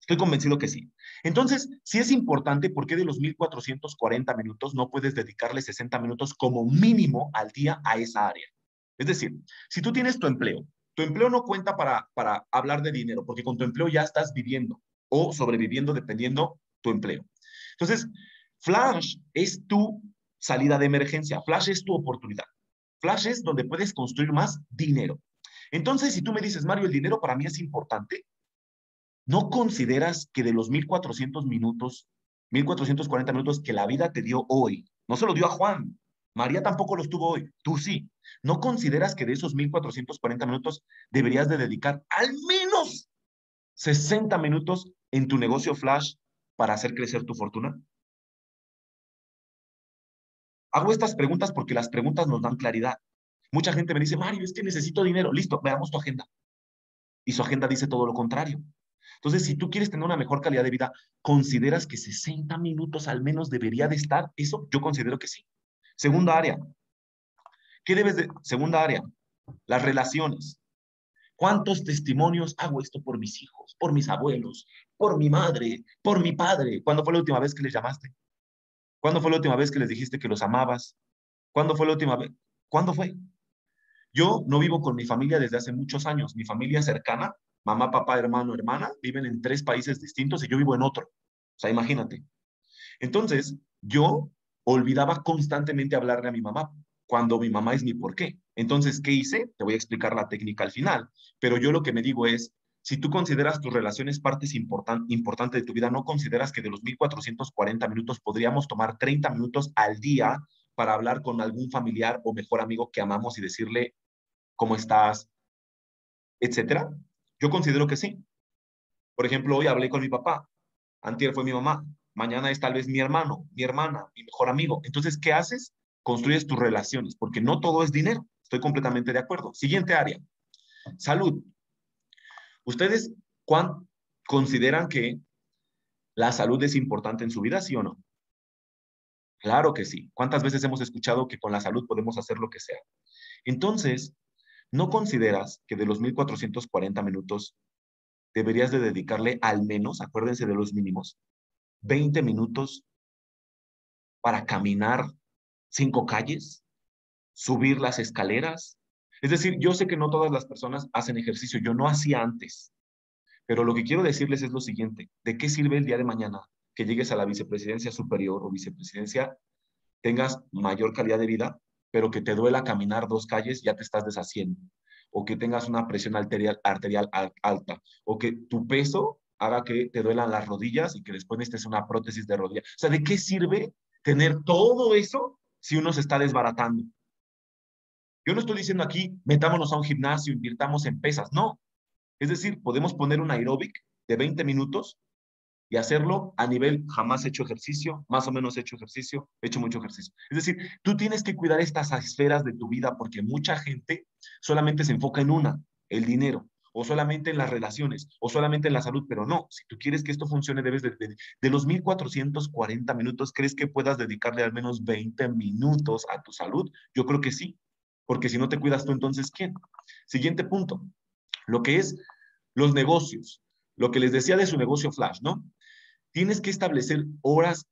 Estoy convencido que sí. Entonces, si es importante, ¿por qué de los 1440 minutos no puedes dedicarle 60 minutos como mínimo al día a esa área? Es decir, si tú tienes tu empleo, tu empleo no cuenta para, para hablar de dinero, porque con tu empleo ya estás viviendo o sobreviviendo dependiendo tu empleo. Entonces, Flash es tu salida de emergencia, Flash es tu oportunidad flashes donde puedes construir más dinero. Entonces, si tú me dices, Mario, el dinero para mí es importante, ¿no consideras que de los 1400 minutos, 1440 minutos que la vida te dio hoy, no se lo dio a Juan, María tampoco los tuvo hoy, tú sí, ¿no consideras que de esos 1440 minutos deberías de dedicar al menos 60 minutos en tu negocio flash para hacer crecer tu fortuna? Hago estas preguntas porque las preguntas nos dan claridad. Mucha gente me dice, Mario, es que necesito dinero. Listo, veamos tu agenda. Y su agenda dice todo lo contrario. Entonces, si tú quieres tener una mejor calidad de vida, ¿consideras que 60 minutos al menos debería de estar? Eso yo considero que sí. Segunda área. ¿Qué debes de? Segunda área. Las relaciones. ¿Cuántos testimonios hago esto por mis hijos, por mis abuelos, por mi madre, por mi padre? ¿Cuándo fue la última vez que les llamaste? ¿Cuándo fue la última vez que les dijiste que los amabas? ¿Cuándo fue la última vez? ¿Cuándo fue? Yo no vivo con mi familia desde hace muchos años. Mi familia cercana, mamá, papá, hermano, hermana, viven en tres países distintos y yo vivo en otro. O sea, imagínate. Entonces, yo olvidaba constantemente hablarle a mi mamá cuando mi mamá es mi por qué. Entonces, ¿qué hice? Te voy a explicar la técnica al final, pero yo lo que me digo es, si tú consideras tus relaciones partes importantes de tu vida, no consideras que de los 1440 minutos podríamos tomar 30 minutos al día para hablar con algún familiar o mejor amigo que amamos y decirle cómo estás, etcétera. Yo considero que sí. Por ejemplo, hoy hablé con mi papá, antier fue mi mamá, mañana es tal vez mi hermano, mi hermana, mi mejor amigo. Entonces, ¿qué haces? Construyes tus relaciones, porque no todo es dinero. Estoy completamente de acuerdo. Siguiente área. Salud. ¿Ustedes cuán, consideran que la salud es importante en su vida, sí o no? Claro que sí. ¿Cuántas veces hemos escuchado que con la salud podemos hacer lo que sea? Entonces, ¿no consideras que de los 1440 minutos deberías de dedicarle al menos, acuérdense de los mínimos, 20 minutos para caminar cinco calles, subir las escaleras. Es decir, yo sé que no todas las personas hacen ejercicio, yo no hacía antes, pero lo que quiero decirles es lo siguiente, ¿de qué sirve el día de mañana que llegues a la vicepresidencia superior o vicepresidencia, tengas mayor calidad de vida, pero que te duela caminar dos calles, ya te estás deshaciendo? O que tengas una presión arterial, arterial alta, o que tu peso haga que te duelan las rodillas y que después necesites una prótesis de rodilla. O sea, ¿de qué sirve tener todo eso si uno se está desbaratando? Yo no estoy diciendo aquí, metámonos a un gimnasio, invirtamos en pesas, no. Es decir, podemos poner un aeróbic de 20 minutos y hacerlo a nivel jamás hecho ejercicio, más o menos hecho ejercicio, hecho mucho ejercicio. Es decir, tú tienes que cuidar estas esferas de tu vida porque mucha gente solamente se enfoca en una, el dinero, o solamente en las relaciones, o solamente en la salud, pero no, si tú quieres que esto funcione, debes de, de, de los 1440 minutos, ¿crees que puedas dedicarle al menos 20 minutos a tu salud? Yo creo que sí, porque si no te cuidas tú, entonces, ¿quién? Siguiente punto, lo que es los negocios, lo que les decía de su negocio flash, ¿no? Tienes que establecer horas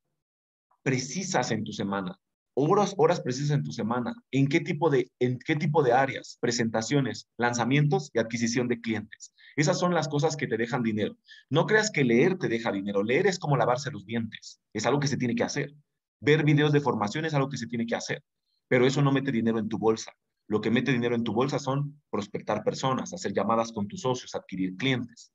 precisas en tu semana, horas, horas precisas en tu semana, en qué tipo de, en qué tipo de áreas, presentaciones, lanzamientos y adquisición de clientes. Esas son las cosas que te dejan dinero. No creas que leer te deja dinero. Leer es como lavarse los dientes. Es algo que se tiene que hacer. Ver videos de formación es algo que se tiene que hacer. Pero eso no mete dinero en tu bolsa. Lo que mete dinero en tu bolsa son prospectar personas, hacer llamadas con tus socios, adquirir clientes.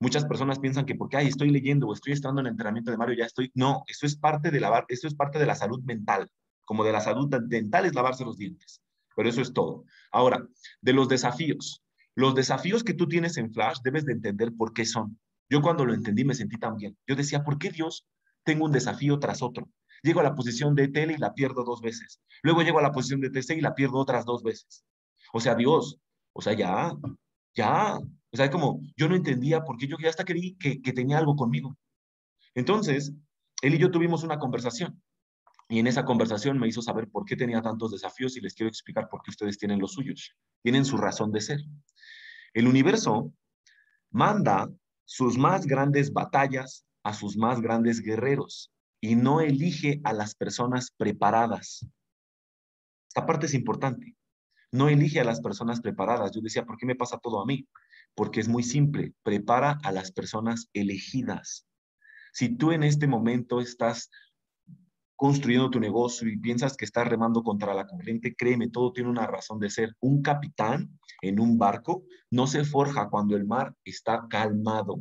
Muchas personas piensan que porque ay, estoy leyendo o estoy estando en entrenamiento de Mario, ya estoy. No, eso es parte de la, eso es parte de la salud mental, como de la salud dental es lavarse los dientes. Pero eso es todo. Ahora, de los desafíos. Los desafíos que tú tienes en Flash debes de entender por qué son. Yo cuando lo entendí me sentí tan bien. Yo decía, ¿por qué Dios tengo un desafío tras otro? Llego a la posición de tele y la pierdo dos veces. Luego llego a la posición de TC y la pierdo otras dos veces. O sea, Dios, o sea, ya, ya, o sea, como yo no entendía por qué yo ya hasta creí que, que tenía algo conmigo. Entonces, él y yo tuvimos una conversación. Y en esa conversación me hizo saber por qué tenía tantos desafíos y les quiero explicar por qué ustedes tienen los suyos. Tienen su razón de ser. El universo manda sus más grandes batallas a sus más grandes guerreros y no elige a las personas preparadas. Esta parte es importante. No elige a las personas preparadas. Yo decía, ¿por qué me pasa todo a mí? porque es muy simple, prepara a las personas elegidas. Si tú en este momento estás construyendo tu negocio y piensas que estás remando contra la corriente, créeme, todo tiene una razón de ser. Un capitán en un barco no se forja cuando el mar está calmado.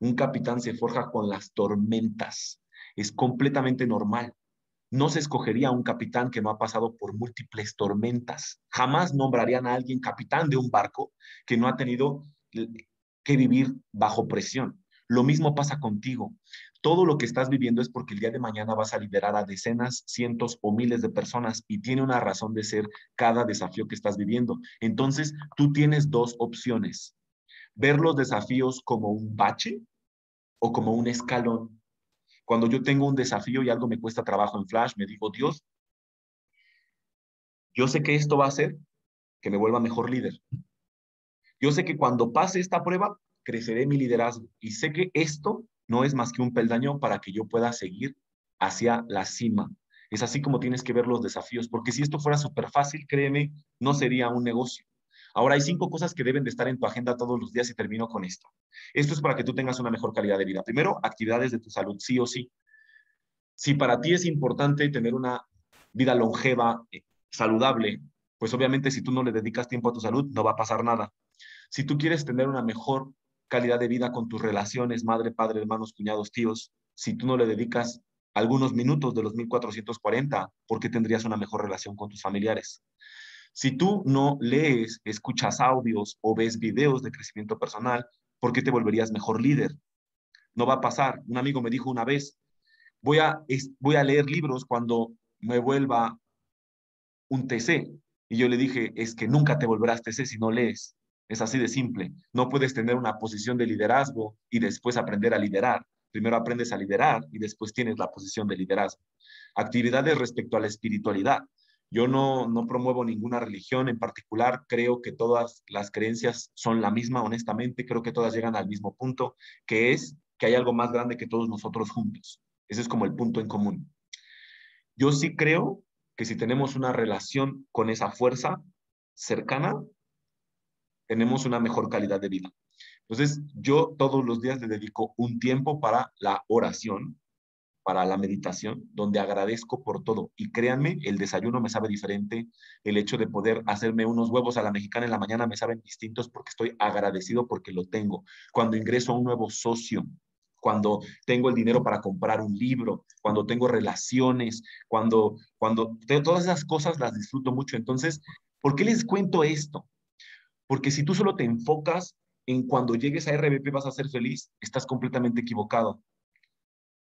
Un capitán se forja con las tormentas. Es completamente normal. No se escogería un capitán que no ha pasado por múltiples tormentas. Jamás nombrarían a alguien capitán de un barco que no ha tenido que vivir bajo presión. Lo mismo pasa contigo. todo lo que estás viviendo es porque el día de mañana vas a liderar a decenas, cientos o miles de personas y tiene una razón de ser cada desafío que estás viviendo. Entonces, tú tienes dos opciones. Ver los desafíos como un bache o como un escalón. Cuando yo tengo un desafío y algo me cuesta trabajo en Flash, me digo, Dios, yo sé que esto va a hacer que me vuelva mejor líder. Yo sé que cuando pase esta prueba, creceré mi liderazgo y sé que esto no es más que un peldaño para que yo pueda seguir hacia la cima. Es así como tienes que ver los desafíos, porque si esto fuera súper fácil, créeme, no sería un negocio. Ahora hay cinco cosas que deben de estar en tu agenda todos los días y termino con esto. Esto es para que tú tengas una mejor calidad de vida. Primero, actividades de tu salud, sí o sí. Si para ti es importante tener una vida longeva, eh, saludable, pues obviamente si tú no le dedicas tiempo a tu salud, no va a pasar nada. Si tú quieres tener una mejor calidad de vida con tus relaciones, madre, padre, hermanos, cuñados, tíos, si tú no le dedicas algunos minutos de los 1440, ¿por qué tendrías una mejor relación con tus familiares? Si tú no lees, escuchas audios o ves videos de crecimiento personal, ¿por qué te volverías mejor líder? No va a pasar. Un amigo me dijo una vez, voy a, voy a leer libros cuando me vuelva un TC. Y yo le dije, es que nunca te volverás TC si no lees. Es así de simple. No puedes tener una posición de liderazgo y después aprender a liderar. Primero aprendes a liderar y después tienes la posición de liderazgo. Actividades respecto a la espiritualidad. Yo no, no promuevo ninguna religión en particular. Creo que todas las creencias son la misma, honestamente. Creo que todas llegan al mismo punto, que es que hay algo más grande que todos nosotros juntos. Ese es como el punto en común. Yo sí creo que si tenemos una relación con esa fuerza cercana, tenemos una mejor calidad de vida. Entonces, yo todos los días le dedico un tiempo para la oración, para la meditación, donde agradezco por todo. Y créanme, el desayuno me sabe diferente, el hecho de poder hacerme unos huevos a la mexicana en la mañana me saben distintos porque estoy agradecido porque lo tengo. Cuando ingreso a un nuevo socio, cuando tengo el dinero para comprar un libro, cuando tengo relaciones, cuando, cuando todas esas cosas las disfruto mucho. Entonces, ¿por qué les cuento esto? Porque si tú solo te enfocas en cuando llegues a RBP vas a ser feliz, estás completamente equivocado.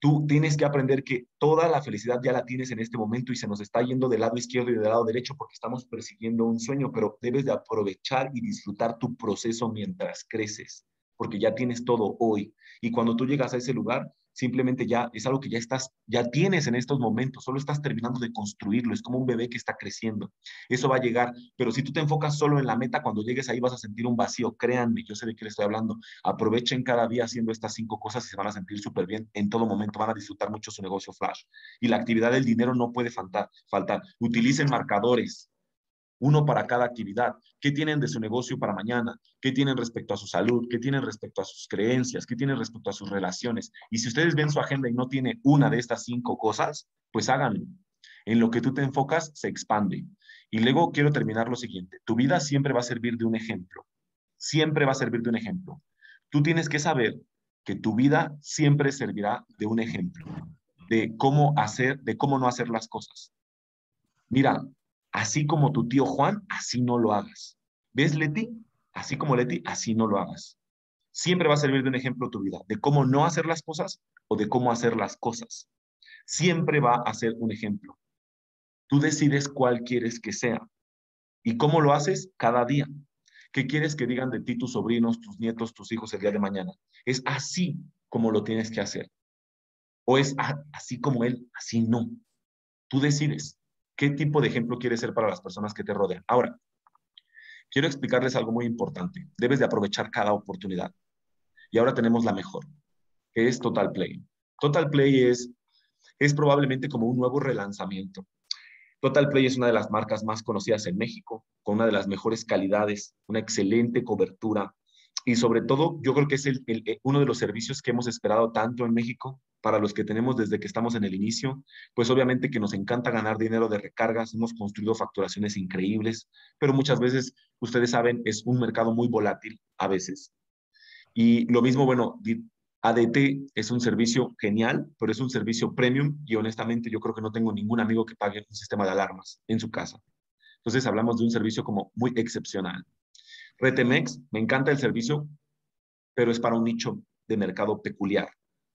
Tú tienes que aprender que toda la felicidad ya la tienes en este momento y se nos está yendo del lado izquierdo y del lado derecho porque estamos persiguiendo un sueño, pero debes de aprovechar y disfrutar tu proceso mientras creces, porque ya tienes todo hoy. Y cuando tú llegas a ese lugar, simplemente ya es algo que ya estás, ya tienes en estos momentos, solo estás terminando de construirlo, es como un bebé que está creciendo. Eso va a llegar, pero si tú te enfocas solo en la meta, cuando llegues ahí vas a sentir un vacío, créanme, yo sé de qué le estoy hablando. Aprovechen cada día haciendo estas cinco cosas y se van a sentir súper bien en todo momento, van a disfrutar mucho su negocio flash. Y la actividad del dinero no puede faltar. faltar. Utilicen marcadores, uno para cada actividad. ¿Qué tienen de su negocio para mañana? ¿Qué tienen respecto a su salud? ¿Qué tienen respecto a sus creencias? ¿Qué tienen respecto a sus relaciones? Y si ustedes ven su agenda y no tiene una de estas cinco cosas, pues háganlo. En lo que tú te enfocas, se expande. Y luego quiero terminar lo siguiente. Tu vida siempre va a servir de un ejemplo. Siempre va a servir de un ejemplo. Tú tienes que saber que tu vida siempre servirá de un ejemplo de cómo hacer, de cómo no hacer las cosas. Mira, Así como tu tío Juan, así no lo hagas. ¿Ves, Leti? Así como Leti, así no lo hagas. Siempre va a servir de un ejemplo tu vida, de cómo no hacer las cosas o de cómo hacer las cosas. Siempre va a ser un ejemplo. Tú decides cuál quieres que sea. ¿Y cómo lo haces? Cada día. ¿Qué quieres que digan de ti tus sobrinos, tus nietos, tus hijos el día de mañana? Es así como lo tienes que hacer. O es así como él, así no. Tú decides qué tipo de ejemplo quieres ser para las personas que te rodean. Ahora, quiero explicarles algo muy importante. Debes de aprovechar cada oportunidad. Y ahora tenemos la mejor, que es Total Play. Total Play es, es probablemente como un nuevo relanzamiento. Total Play es una de las marcas más conocidas en México, con una de las mejores calidades, una excelente cobertura, y sobre todo yo creo que es el, eh, uno de los servicios que hemos esperado tanto en México para los que tenemos desde que estamos en el inicio, pues obviamente que nos encanta ganar dinero de recargas, hemos construido facturaciones increíbles, pero muchas veces, ustedes saben, es un mercado muy volátil a veces. Y lo mismo, bueno, ADT es un servicio genial, pero es un servicio premium y honestamente yo creo que no tengo ningún amigo que pague un sistema de alarmas en su casa. Entonces hablamos de un servicio como muy excepcional. Retemex, me encanta el servicio, pero es para un nicho de mercado peculiar.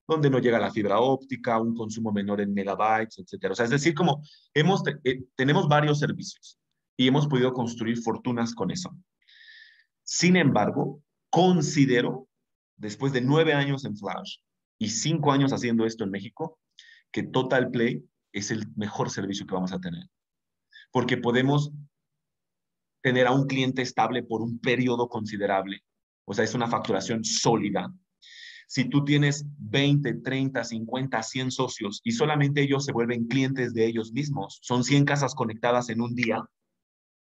Donde no llega la fibra óptica, un consumo menor en megabytes, etcétera. O sea, es decir, como hemos, eh, tenemos varios servicios y hemos podido construir fortunas con eso. Sin embargo, considero, después de nueve años en Flash y cinco años haciendo esto en México, que Total Play es el mejor servicio que vamos a tener. Porque podemos tener a un cliente estable por un periodo considerable. O sea, es una facturación sólida. Si tú tienes 20, 30, 50, 100 socios y solamente ellos se vuelven clientes de ellos mismos, son 100 casas conectadas en un día,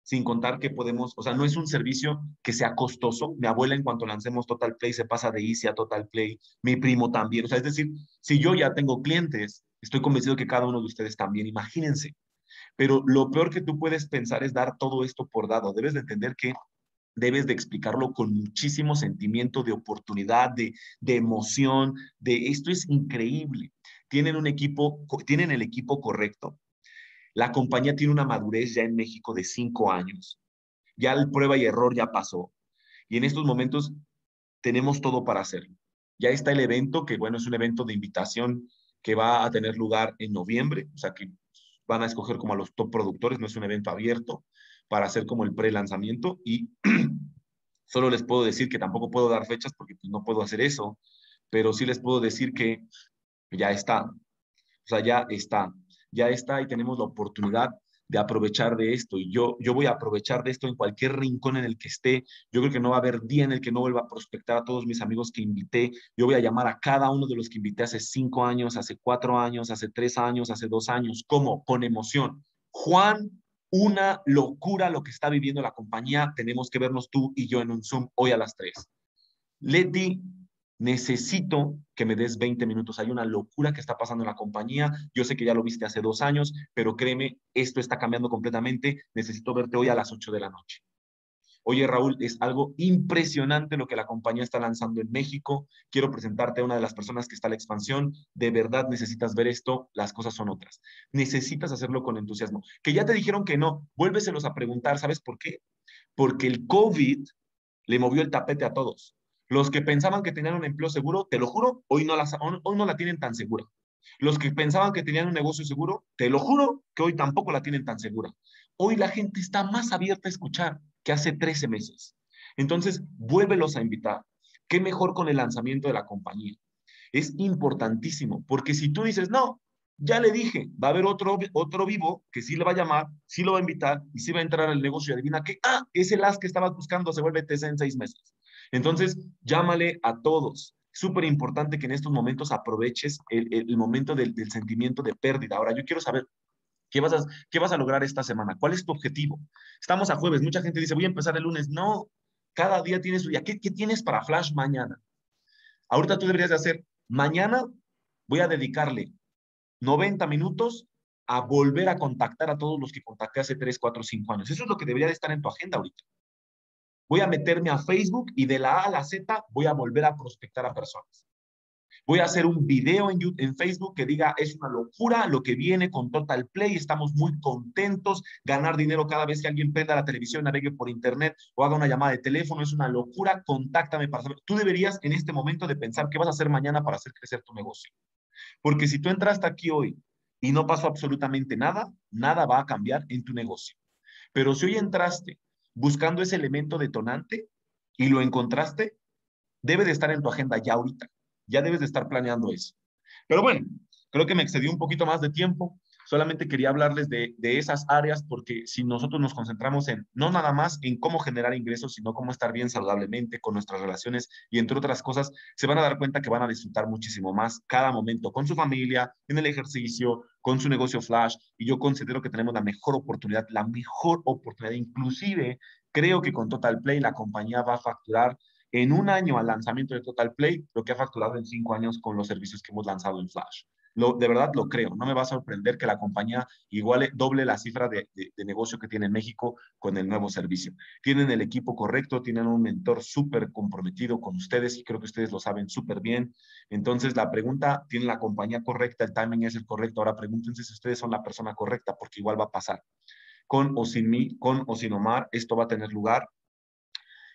sin contar que podemos, o sea, no es un servicio que sea costoso. Mi abuela en cuanto lancemos Total Play se pasa de Easy a Total Play, mi primo también. O sea, es decir, si yo ya tengo clientes, estoy convencido que cada uno de ustedes también, imagínense. Pero lo peor que tú puedes pensar es dar todo esto por dado. Debes de entender que debes de explicarlo con muchísimo sentimiento de oportunidad, de, de emoción, de esto es increíble. Tienen un equipo, tienen el equipo correcto. La compañía tiene una madurez ya en México de cinco años. Ya el prueba y error ya pasó. Y en estos momentos tenemos todo para hacerlo. Ya está el evento, que bueno, es un evento de invitación que va a tener lugar en noviembre, o sea que van a escoger como a los top productores, no es un evento abierto para hacer como el pre-lanzamiento y solo les puedo decir que tampoco puedo dar fechas porque pues, no puedo hacer eso, pero sí les puedo decir que ya está, o sea, ya está, ya está y tenemos la oportunidad de aprovechar de esto. Y yo, yo voy a aprovechar de esto en cualquier rincón en el que esté. Yo creo que no va a haber día en el que no vuelva a prospectar a todos mis amigos que invité. Yo voy a llamar a cada uno de los que invité hace cinco años, hace cuatro años, hace tres años, hace dos años. ¿Cómo? Con emoción. Juan, una locura lo que está viviendo la compañía. Tenemos que vernos tú y yo en un Zoom hoy a las tres. Leti, necesito que me des 20 minutos. Hay una locura que está pasando en la compañía. Yo sé que ya lo viste hace dos años, pero créeme, esto está cambiando completamente. Necesito verte hoy a las 8 de la noche. Oye, Raúl, es algo impresionante lo que la compañía está lanzando en México. Quiero presentarte a una de las personas que está en la expansión. De verdad necesitas ver esto. Las cosas son otras. Necesitas hacerlo con entusiasmo. Que ya te dijeron que no, vuélveselos a preguntar. ¿Sabes por qué? Porque el COVID le movió el tapete a todos. Los que pensaban que tenían un empleo seguro, te lo juro, hoy no, hoy no la tienen tan segura. Los que pensaban que tenían un negocio seguro, te lo juro que hoy tampoco la tienen tan segura. Hoy la gente está más abierta a escuchar que hace 13 meses. Entonces, vuélvelos a invitar. ¿Qué mejor con el lanzamiento de la compañía? Es importantísimo, porque si tú dices, no, ya le dije, va a haber otro, otro vivo que sí le va a llamar, sí lo va a invitar y sí va a entrar al negocio y adivina que, ah, es el as que estabas buscando, se vuelve TC en seis meses. Entonces, llámale a todos. Súper importante que en estos momentos aproveches el, momento del, sentimiento de pérdida. Ahora, yo quiero saber, ¿Qué vas, a, ¿Qué vas a lograr esta semana? ¿Cuál es tu objetivo? Estamos a jueves. Mucha gente dice, voy a empezar el lunes. No, cada día tienes su día. ¿Qué, ¿Qué, tienes para Flash mañana? Ahorita tú deberías de hacer, mañana voy a dedicarle 90 minutos a volver a contactar a todos los que contacté hace 3, 4, 5 años. Eso es lo que debería de estar en tu agenda ahorita voy a meterme a Facebook y de la A a la Z voy a volver a prospectar a personas. Voy a hacer un video en, en Facebook que diga, es una locura lo que viene con Total Play, estamos muy contentos, ganar dinero cada vez que alguien prenda la televisión, navegue por internet o haga una llamada de teléfono, es una locura, contáctame para saber. Tú deberías en este momento de pensar qué vas a hacer mañana para hacer crecer tu negocio. Porque si tú entraste aquí hoy y no pasó absolutamente nada, nada va a cambiar en tu negocio. Pero si hoy entraste buscando ese elemento detonante y lo encontraste, debe de estar en tu agenda ya ahorita. Ya debes de estar planeando eso. Pero bueno, creo que me excedí un poquito más de tiempo. Solamente quería hablarles de, esas áreas porque si nosotros nos concentramos en no nada más en cómo generar ingresos, sino cómo estar bien saludablemente con nuestras relaciones y entre otras cosas, se van a dar cuenta que van a disfrutar muchísimo más cada momento con su familia, en el ejercicio, con su negocio flash. Y yo considero que tenemos la mejor oportunidad, la mejor oportunidad. Inclusive creo que con Total Play la compañía va a facturar en un año al lanzamiento de Total Play lo que ha facturado en cinco años con los servicios que hemos lanzado en Flash de verdad lo creo. No me va a sorprender que la compañía iguale doble la cifra de, negocio que tiene en México con el nuevo servicio. Tienen el equipo correcto, tienen un mentor súper comprometido con ustedes y creo que ustedes lo saben súper bien. Entonces, la pregunta, ¿tiene la compañía correcta? ¿El timing es el correcto? Ahora pregúntense si ustedes son la persona correcta, porque igual va a pasar. Con o sin mí, con o sin Omar, esto va a tener lugar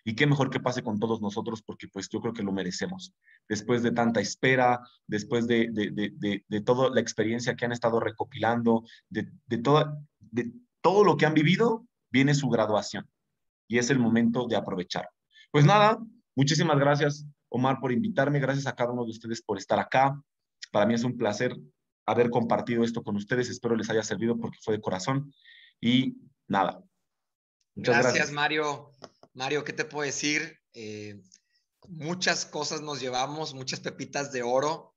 Y qué mejor que pase con todos nosotros porque pues yo creo que lo merecemos. Después de tanta espera, después de, de, de, toda la experiencia que han estado recopilando, de, de, toda, de todo lo que han vivido, viene su graduación. Y es el momento de aprovechar. Pues nada, muchísimas gracias Omar por invitarme, gracias a cada uno de ustedes por estar acá. Para mí es un placer haber compartido esto con ustedes. Espero les haya servido porque fue de corazón. Y nada. Muchas gracias, Mario. Mario, ¿qué te puedo decir? Eh, muchas cosas nos llevamos, muchas pepitas de oro,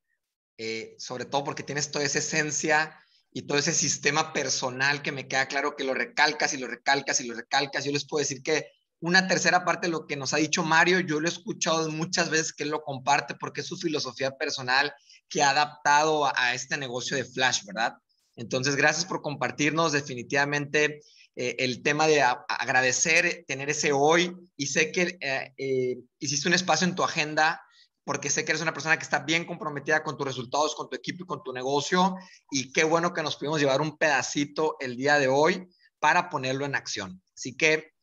eh, sobre todo porque tienes toda esa esencia y todo ese sistema personal que me queda claro que lo recalcas y lo recalcas y lo recalcas. Yo les puedo decir que una tercera parte de lo que nos ha dicho Mario, yo lo he escuchado muchas veces que él lo comparte porque es su filosofía personal que ha adaptado a, este negocio de Flash, ¿verdad? Entonces, gracias por compartirnos definitivamente eh, el tema de agradecer, tener ese hoy y sé que eh, eh, hiciste un espacio en tu agenda porque sé que eres una persona que está bien comprometida con tus resultados, con tu equipo y con tu negocio y qué bueno que nos pudimos llevar un pedacito el día de hoy para ponerlo en acción. Así que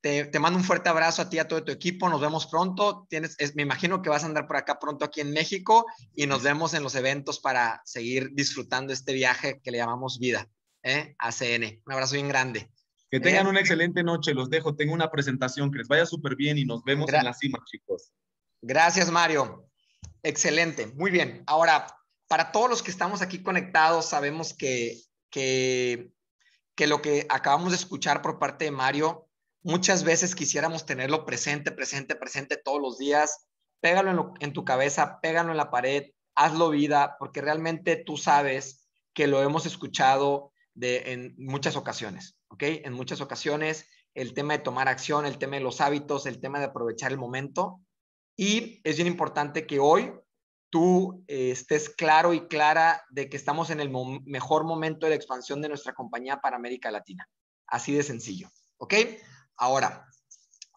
te, mando un fuerte abrazo a ti y a todo tu equipo. Nos vemos pronto. Tienes, me imagino que vas a andar por acá pronto aquí en México y nos vemos en los eventos para seguir disfrutando este viaje que le llamamos vida. ¿eh? ACN. Un abrazo bien grande. Que tengan una excelente noche. Los dejo. Tengo una presentación que les vaya súper bien y nos vemos en la cima, chicos. Gracias, Mario. Excelente. Muy bien. Ahora, para todos los que estamos aquí conectados, sabemos que, que, que lo que acabamos de escuchar por parte de Mario Muchas veces quisiéramos tenerlo presente, presente, presente todos los días. Pégalo en, tu cabeza, pégalo en la pared, hazlo vida, porque realmente tú sabes que lo hemos escuchado de, en muchas ocasiones, ¿ok? En muchas ocasiones el tema de tomar acción, el tema de los hábitos, el tema de aprovechar el momento. Y es bien importante que hoy tú eh, estés claro y clara de que estamos en el mejor momento de la expansión de nuestra compañía para América Latina. Así de sencillo, ¿ok? Ahora,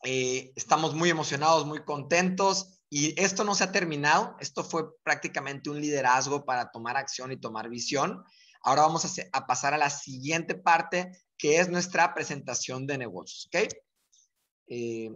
eh, estamos muy emocionados, muy contentos y esto no se ha terminado. Esto fue prácticamente un liderazgo para tomar acción y tomar visión. Ahora vamos a, pasar a la siguiente parte, que es nuestra presentación de negocios. ¿Ok? Eh,